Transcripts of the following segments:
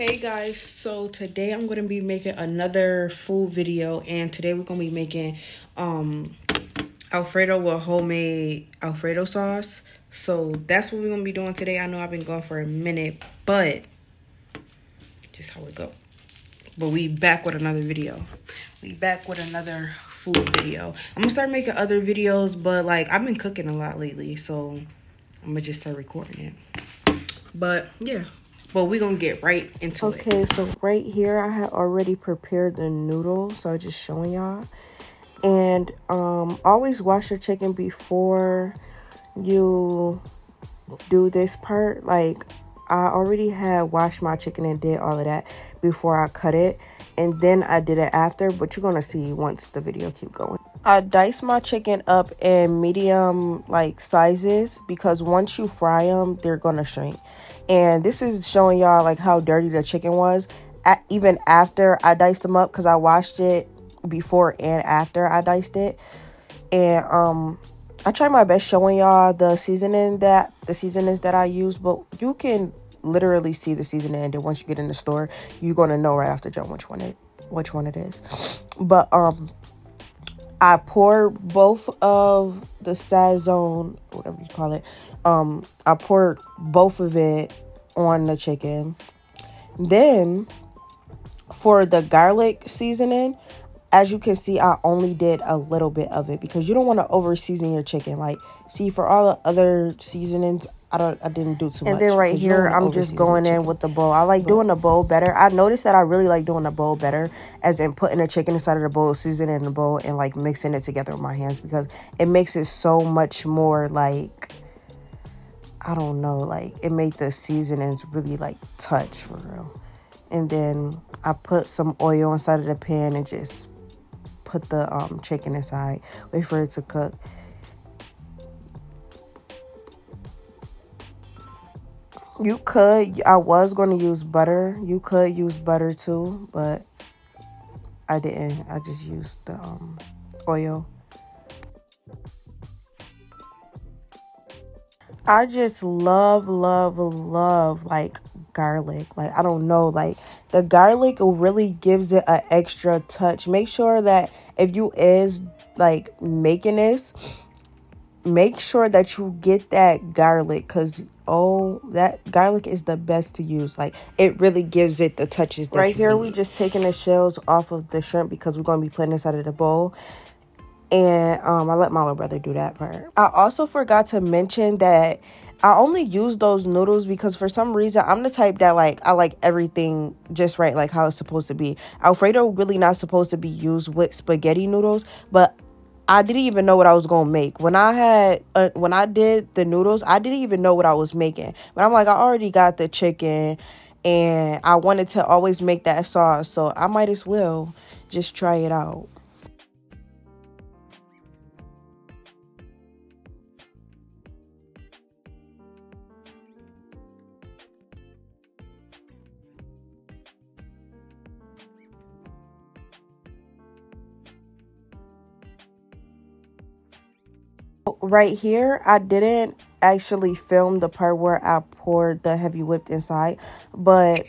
Hey guys, so today I'm going to be making another food video and today we're going to be making um alfredo with homemade alfredo sauce. So that's what we're going to be doing today. I know I've been gone for a minute, but just how it go. But we back with another video. We back with another food video. I'm to start making other videos, but like I've been cooking a lot lately, so I'm to just start recording it. But yeah, but we're gonna get right into okay, it. Okay, so right here I had already prepared the noodles, so I'm just showing y'all. And um always wash your chicken before you do this part. Like I already had washed my chicken and did all of that before I cut it. And then I did it after, but you're gonna see once the video keep going. I diced my chicken up in medium like sizes because once you fry them, they're gonna shrink. And this is showing y'all like how dirty the chicken was. At, even after I diced them up because I washed it before and after I diced it. And um I tried my best showing y'all the seasoning that the seasonings that I use, but you can literally see the seasoning and then once you get in the store, you're gonna know right after jump which one it which one it is. But um I pour both of the Sazon, whatever you call it. Um, I pour both of it on the chicken. Then for the garlic seasoning, as you can see, I only did a little bit of it because you don't want to over season your chicken. Like, see, for all the other seasonings, I don't I didn't do too and much. And then right here I'm just going in with the bowl. I like but, doing the bowl better. I noticed that I really like doing the bowl better as in putting the chicken inside of the bowl, seasoning the bowl and like mixing it together with my hands because it makes it so much more like I don't know, like it made the seasonings really like touch for real. And then I put some oil inside of the pan and just put the um, chicken inside, wait for it to cook. You could, I was going to use butter. You could use butter too, but I didn't. I just used the um, oil. I just love, love, love like garlic. Like, I don't know, like the garlic really gives it an extra touch. Make sure that if you is like making this, make sure that you get that garlic because oh that garlic is the best to use like it really gives it the touches right here need. we just taking the shells off of the shrimp because we're going to be putting this out of the bowl and um i let my little brother do that part i also forgot to mention that I only use those noodles because for some reason I'm the type that like I like everything just right like how it's supposed to be. Alfredo really not supposed to be used with spaghetti noodles, but I didn't even know what I was gonna make. When I had uh, when I did the noodles, I didn't even know what I was making. But I'm like, I already got the chicken, and I wanted to always make that sauce, so I might as well just try it out. Right here i didn't actually film the part where i poured the heavy whipped inside but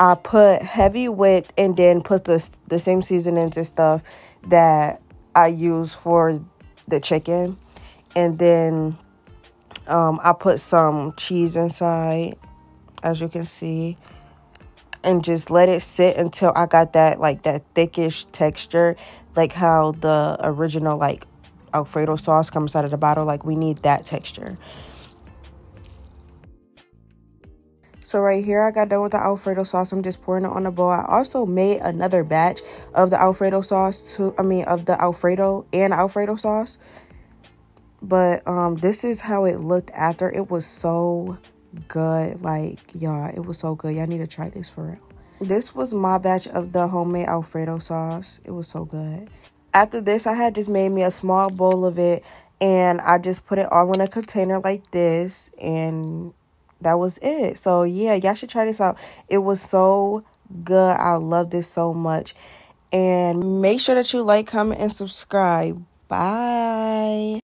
i put heavy whipped and then put the, the same seasonings and stuff that i use for the chicken. And then um, i put some cheese inside as you can see and just let it sit until i got that like that thickish texture like how the original like Alfredo sauce comes out of the bottle. Like we need that texture. So right here, I got done with the Alfredo sauce. I'm just pouring it on the bowl. I also made another batch of the Alfredo sauce to, I mean, of the Alfredo and Alfredo sauce. But um, this is how it looked after. It was so good. Like, y'all, it was so good. Y'all need to try this for real. This was my batch of the homemade Alfredo sauce. It was so good after this, I had just made me a small bowl of it and I just put it all in a container like this and that was it. So yeah, y'all should try this out. It was so good. I love this so much. And make sure that you like, comment, and subscribe. Bye.